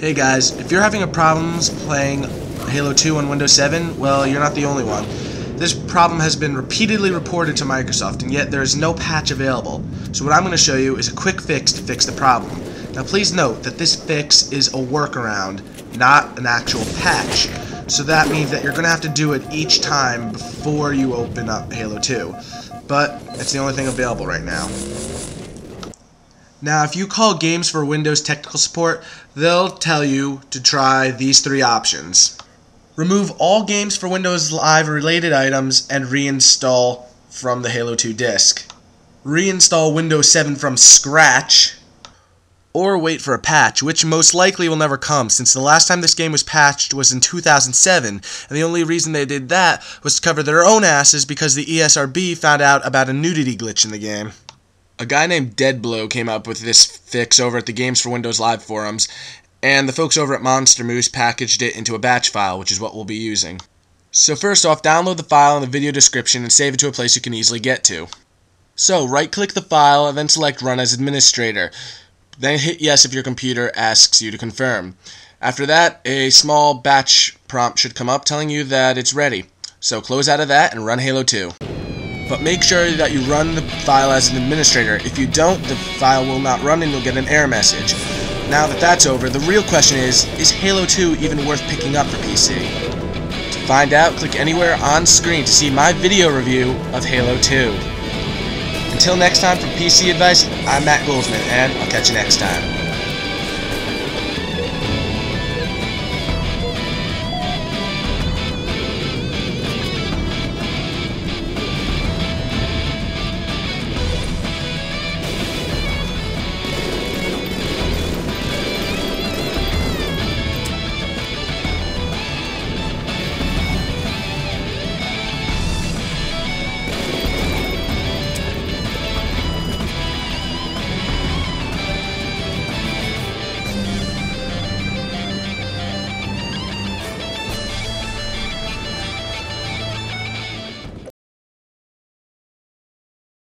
Hey guys, if you're having a problems playing Halo 2 on Windows 7, well, you're not the only one. This problem has been repeatedly reported to Microsoft, and yet there is no patch available. So what I'm going to show you is a quick fix to fix the problem. Now please note that this fix is a workaround, not an actual patch. So that means that you're going to have to do it each time before you open up Halo 2. But it's the only thing available right now. Now, if you call Games for Windows technical support, they'll tell you to try these three options. Remove all Games for Windows Live related items and reinstall from the Halo 2 disk. Reinstall Windows 7 from scratch. Or wait for a patch, which most likely will never come, since the last time this game was patched was in 2007, and the only reason they did that was to cover their own asses because the ESRB found out about a nudity glitch in the game. A guy named Deadblow came up with this fix over at the Games for Windows Live forums, and the folks over at Monster Moose packaged it into a batch file, which is what we'll be using. So first off, download the file in the video description and save it to a place you can easily get to. So, right-click the file and then select Run as Administrator. Then hit Yes if your computer asks you to confirm. After that, a small batch prompt should come up telling you that it's ready. So close out of that and run Halo 2 but make sure that you run the file as an administrator. If you don't, the file will not run and you'll get an error message. Now that that's over, the real question is, is Halo 2 even worth picking up for PC? To find out, click anywhere on screen to see my video review of Halo 2. Until next time, for PC Advice, I'm Matt Goldsman, and I'll catch you next time.